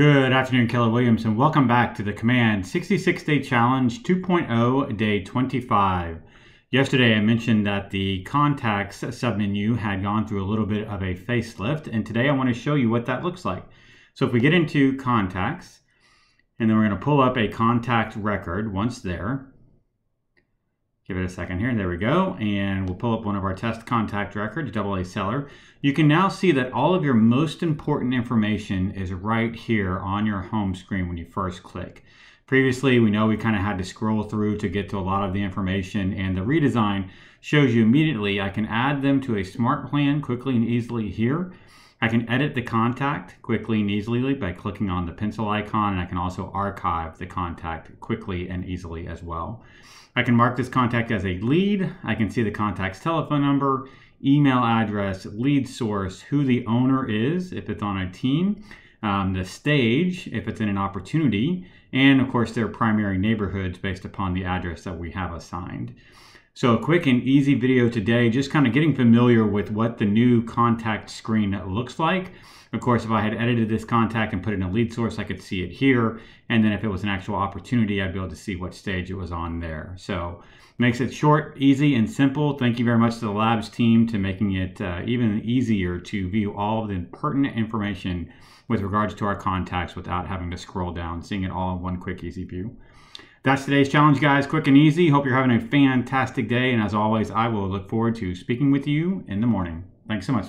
Good afternoon, Keller Williams, and welcome back to the Command 66 Day Challenge 2.0, Day 25. Yesterday, I mentioned that the contacts submenu had gone through a little bit of a facelift, and today I want to show you what that looks like. So if we get into contacts, and then we're going to pull up a contact record once there, Give it a second here. and There we go. And we'll pull up one of our test contact records, double A seller. You can now see that all of your most important information is right here on your home screen when you first click. Previously, we know we kind of had to scroll through to get to a lot of the information and the redesign shows you immediately I can add them to a smart plan quickly and easily here. I can edit the contact quickly and easily by clicking on the pencil icon, and I can also archive the contact quickly and easily as well. I can mark this contact as a lead. I can see the contact's telephone number, email address, lead source, who the owner is if it's on a team, um, the stage if it's in an opportunity, and of course their primary neighborhoods based upon the address that we have assigned. So a quick and easy video today, just kind of getting familiar with what the new contact screen looks like. Of course, if I had edited this contact and put it in a lead source, I could see it here. And then if it was an actual opportunity, I'd be able to see what stage it was on there. So makes it short, easy, and simple. Thank you very much to the labs team to making it uh, even easier to view all of the pertinent information with regards to our contacts without having to scroll down, seeing it all in one quick, easy view. That's today's challenge, guys. Quick and easy. Hope you're having a fantastic day. And as always, I will look forward to speaking with you in the morning. Thanks so much.